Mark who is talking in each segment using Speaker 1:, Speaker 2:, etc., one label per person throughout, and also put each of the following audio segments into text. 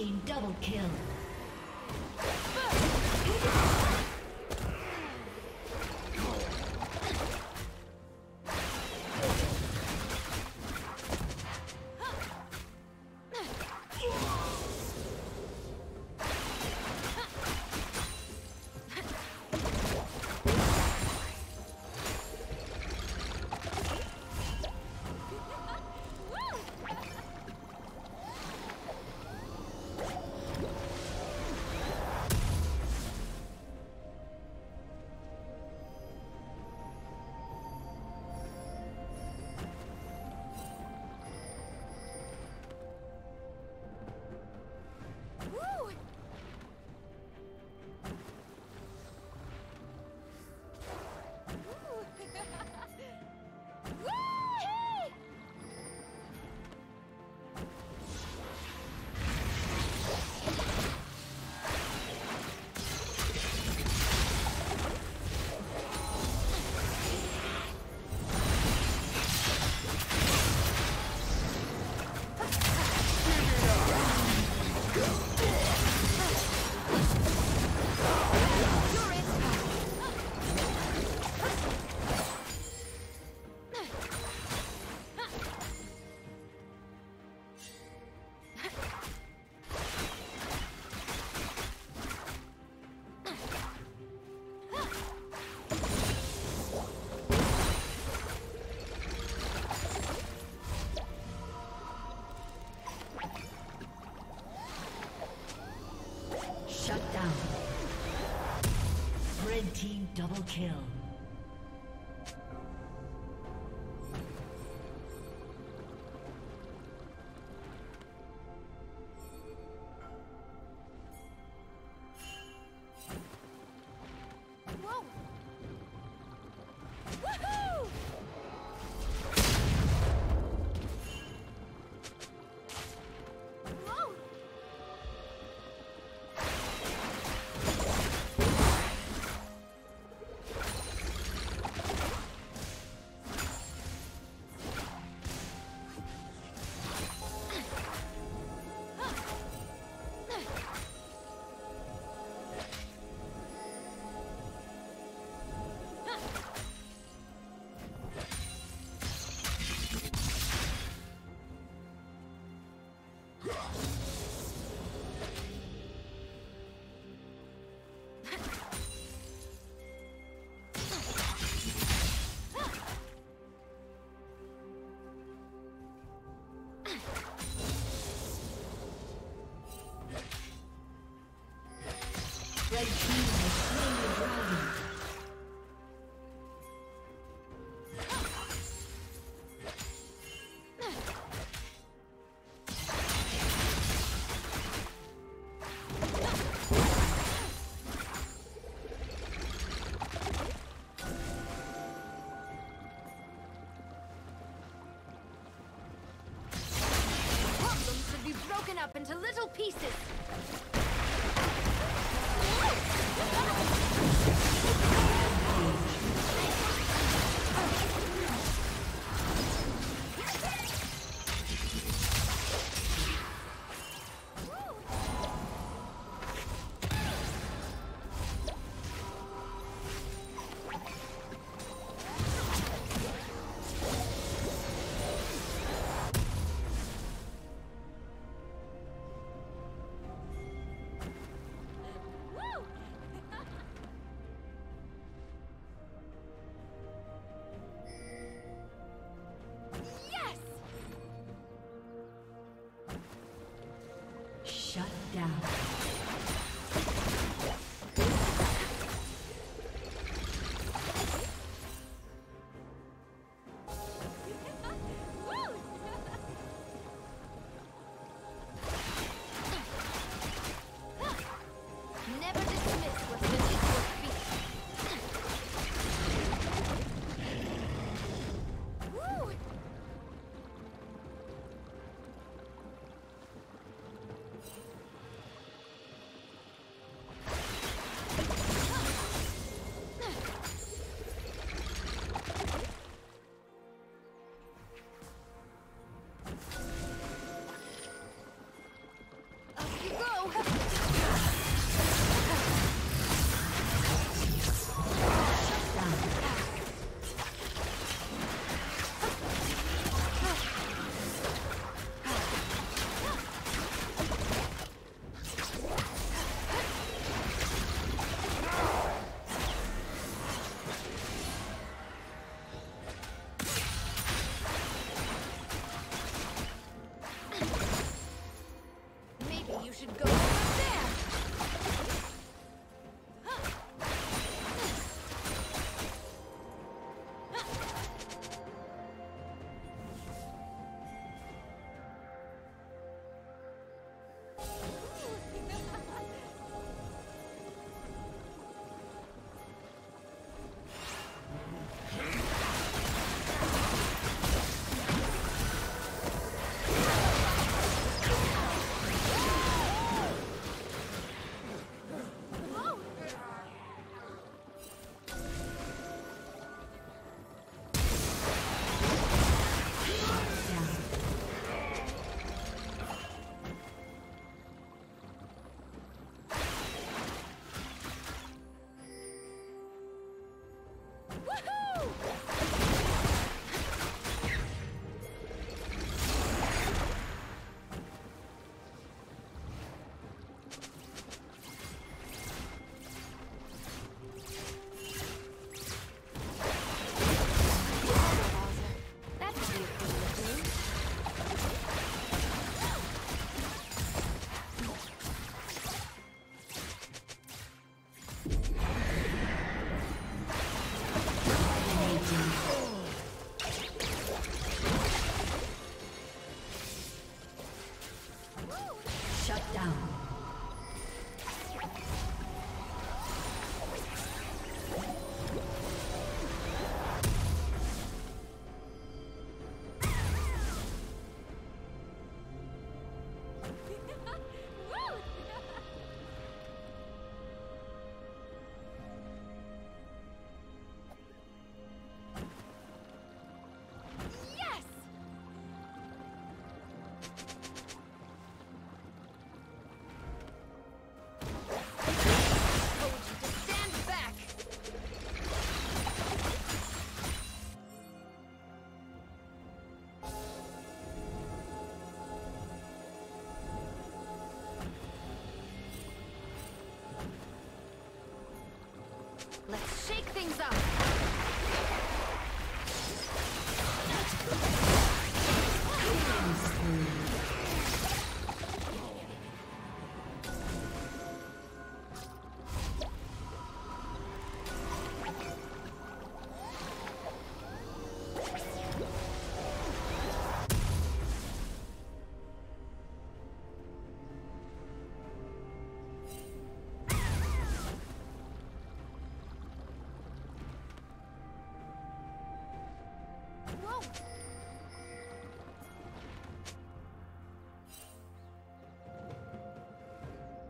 Speaker 1: Team double kill. Double kill.
Speaker 2: Up into little pieces.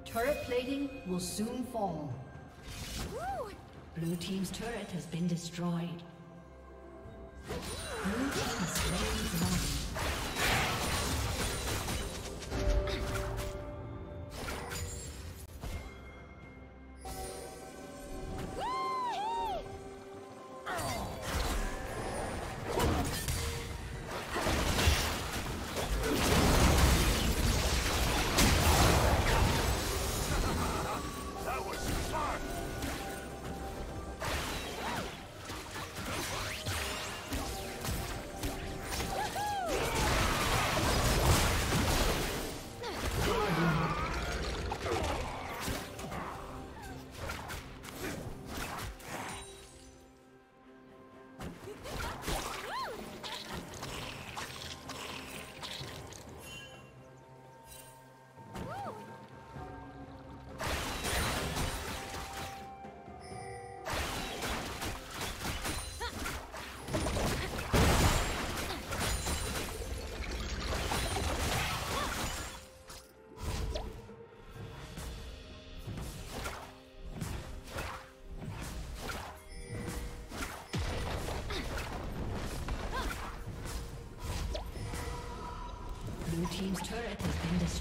Speaker 1: Turret plating will soon fall. Blue team's turret has been destroyed. Blue team's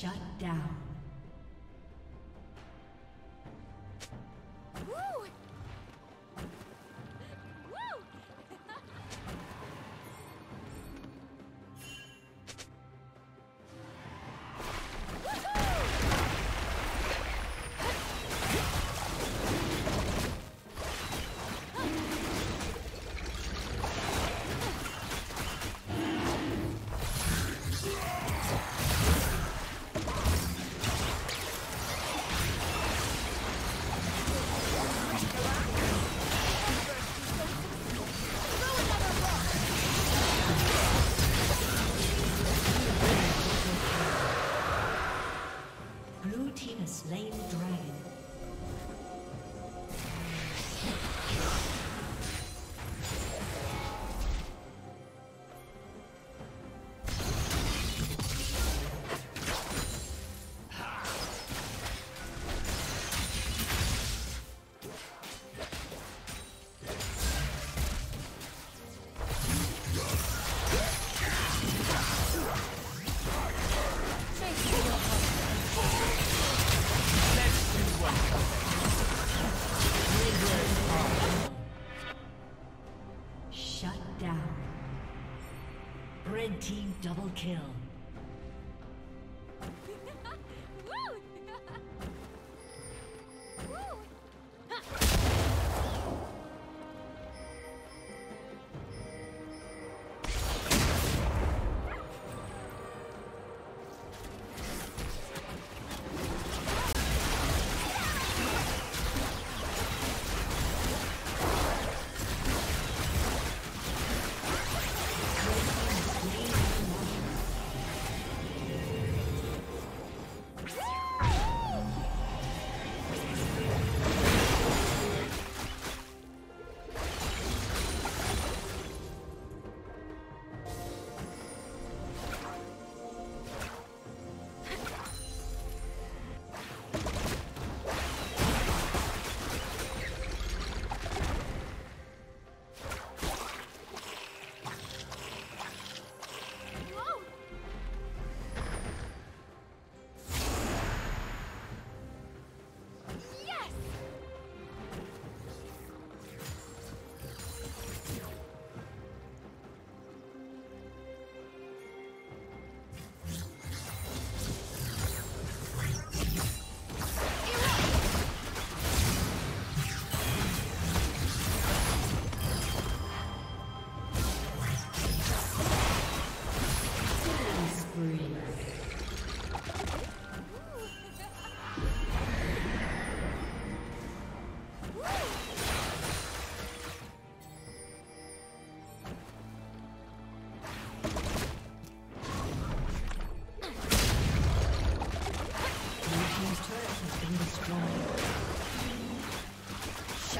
Speaker 1: Shut down.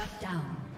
Speaker 1: Shut down.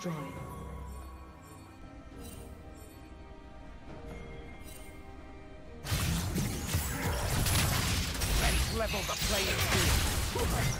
Speaker 1: Destroyed.
Speaker 3: Let's level the playing field.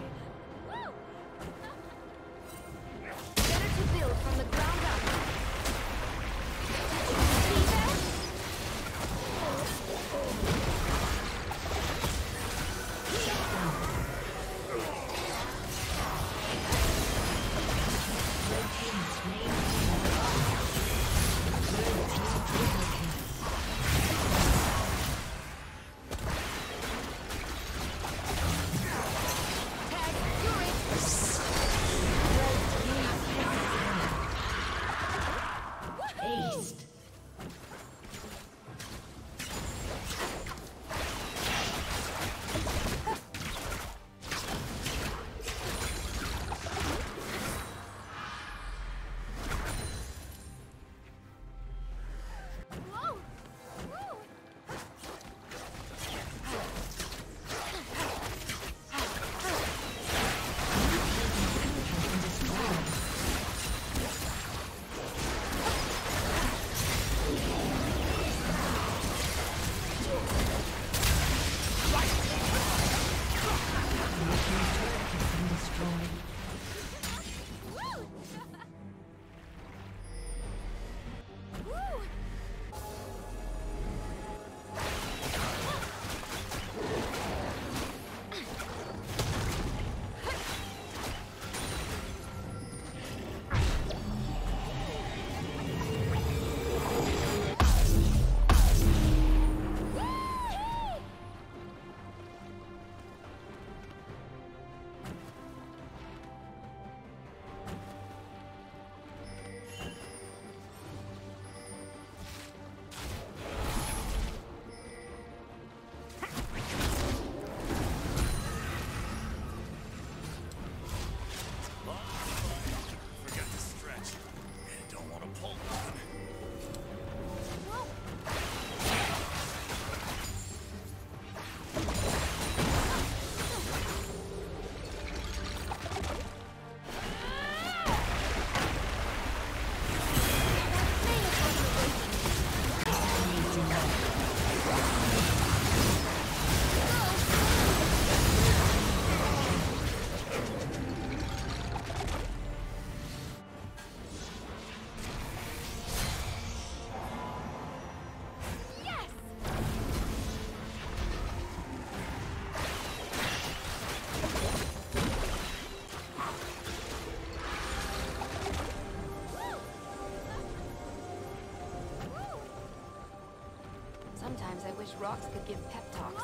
Speaker 2: These rocks could give pep talks.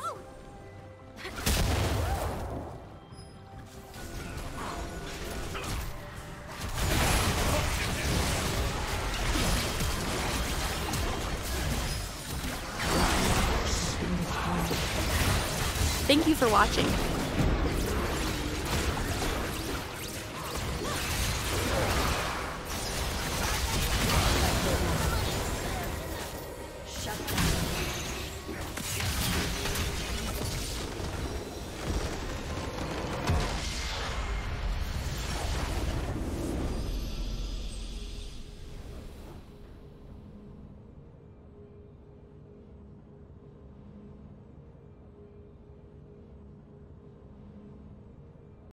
Speaker 4: Thank you for watching.